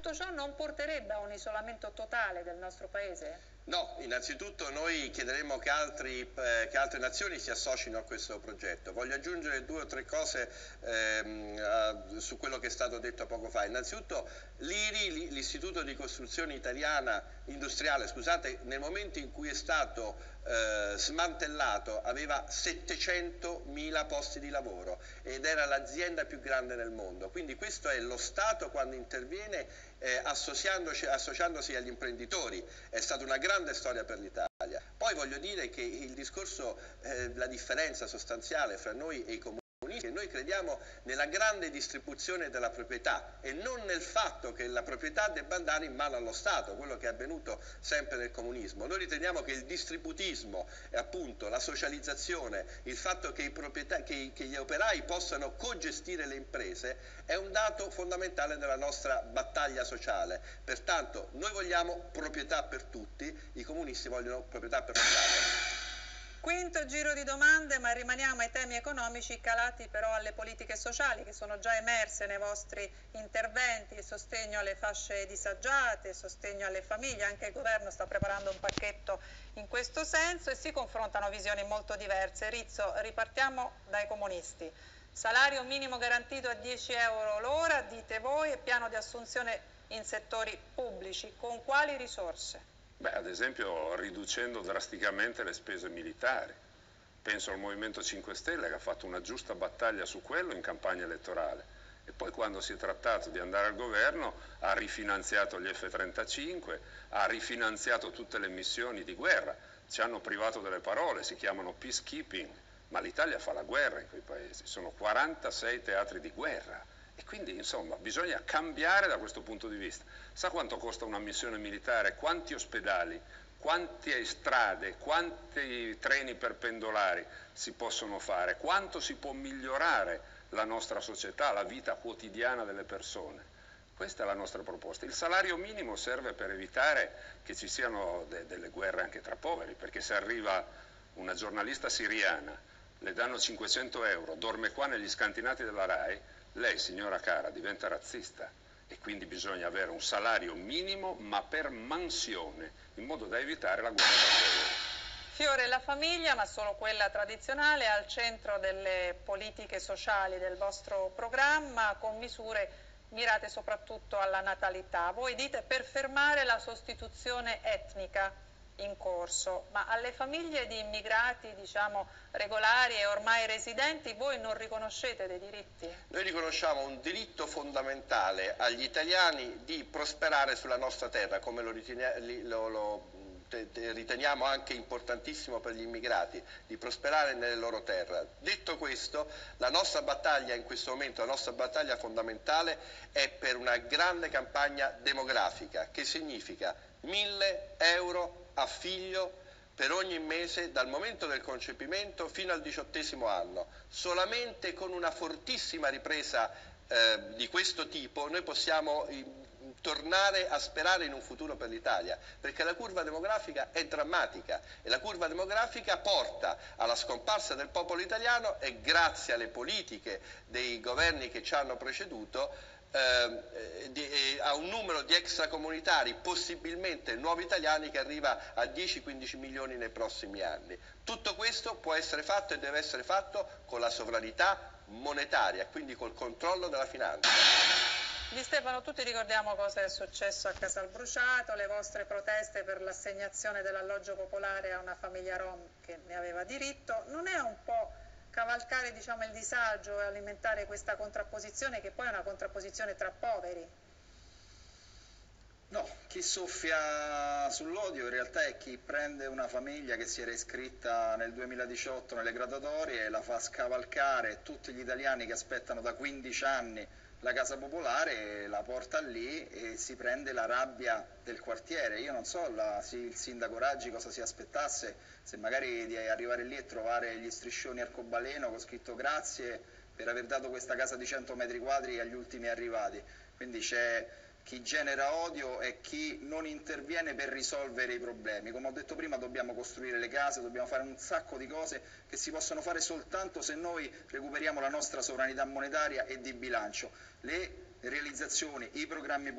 tutto ciò non porterebbe a un isolamento totale del nostro Paese? No, innanzitutto noi chiederemo che, altri, eh, che, altre nazioni si associno a questo progetto. Voglio aggiungere due o tre cose ehm, su quello che è stato detto poco fa. Innanzitutto l'IRI, l'Istituto di Costruzione Italiana Industriale, scusate, nel momento in cui è stato eh, smantellato aveva 700.000 posti di lavoro ed era l'azienda più grande nel mondo. Quindi questo è lo Stato quando interviene eh, associandosi agli imprenditori. È stata una grande storia per l'Italia. Poi voglio dire che il discorso, eh, la differenza sostanziale fra noi e i comuni che noi crediamo nella grande distribuzione della proprietà e non nel fatto che la proprietà debba andare in mano allo Stato, quello che è avvenuto sempre nel comunismo. Noi riteniamo che il distributismo appunto la socializzazione, il fatto che, che, che gli operai possano cogestire le imprese è un dato fondamentale nella nostra battaglia sociale. Pertanto noi vogliamo proprietà per tutti, i comunisti vogliono proprietà per lo Stato. Quinto giro di domande, ma rimaniamo ai temi economici calati però alle politiche sociali che sono già emerse nei vostri interventi, sostegno alle fasce disagiate, sostegno alle famiglie, anche il governo sta preparando un pacchetto in questo senso e si confrontano visioni molto diverse. Rizzo, ripartiamo dai comunisti. Salario minimo garantito a 10 euro l'ora, dite voi, e piano di assunzione in settori pubblici. Con quali risorse? Beh, ad esempio riducendo drasticamente le spese militari. Penso al Movimento 5 Stelle che ha fatto una giusta battaglia su quello in campagna elettorale. E poi quando si è trattato di andare al governo ha rifinanziato gli F-35, ha rifinanziato tutte le missioni di guerra, ci hanno privato delle parole, si chiamano peacekeeping, ma l'Italia fa la guerra in quei paesi, sono 46 teatri di guerra e quindi insomma bisogna cambiare da questo punto di vista. Sa quanto costa una missione militare? Quanti ospedali, quante strade, quanti treni per pendolari si possono fare? Quanto si può migliorare la nostra società, la vita quotidiana delle persone? Questa è la nostra proposta. Il salario minimo serve per evitare che ci siano de delle guerre anche tra poveri, perché se arriva una giornalista siriana, le danno 500 euro, dorme qua negli scantinati della RAI, lei, signora cara, diventa razzista e quindi bisogna avere un salario minimo ma per mansione, in modo da evitare la guerra Fiore, la famiglia, ma solo quella tradizionale, è al centro delle politiche sociali del vostro programma, con misure mirate soprattutto alla natalità. Voi dite per fermare la sostituzione etnica in corso, ma alle famiglie di immigrati diciamo, regolari e ormai residenti voi non riconoscete dei diritti? Noi riconosciamo un diritto fondamentale agli italiani di prosperare sulla nostra terra, come lo, lo, lo riteniamo anche importantissimo per gli immigrati, di prosperare nelle loro terre. Detto questo, la nostra battaglia in questo momento, la nostra battaglia fondamentale è per una grande campagna demografica, che significa 1000 euro a figlio per ogni mese dal momento del concepimento fino al diciottesimo anno. Solamente con una fortissima ripresa eh, di questo tipo noi possiamo tornare a sperare in un futuro per l'Italia, perché la curva demografica è drammatica e la curva demografica porta alla scomparsa del popolo italiano e grazie alle politiche dei governi che ci hanno preceduto eh, di, eh, a un numero di extracomunitari, possibilmente nuovi italiani, che arriva a 10-15 milioni nei prossimi anni. Tutto questo può essere fatto e deve essere fatto con la sovranità monetaria, quindi col controllo della finanza. Di Stefano, tutti ricordiamo cosa è successo a Casal Bruciato, le vostre proteste per l'assegnazione dell'alloggio popolare a una famiglia rom che ne aveva diritto. Non è un po' cavalcare diciamo, il disagio e alimentare questa contrapposizione che poi è una contrapposizione tra poveri. No, chi soffia sull'odio in realtà è chi prende una famiglia che si era iscritta nel 2018 nelle graduatorie e la fa scavalcare tutti gli italiani che aspettano da 15 anni la casa popolare, la porta lì e si prende la rabbia del quartiere. Io non so la, il sindaco Raggi cosa si aspettasse, se magari di arrivare lì e trovare gli striscioni arcobaleno con scritto grazie per aver dato questa casa di 100 metri quadri agli ultimi arrivati. Quindi c'è chi genera odio e chi non interviene per risolvere i problemi. Come ho detto prima dobbiamo costruire le case, dobbiamo fare un sacco di cose che si possono fare soltanto se noi recuperiamo la nostra sovranità monetaria e di bilancio. Le realizzazioni, i programmi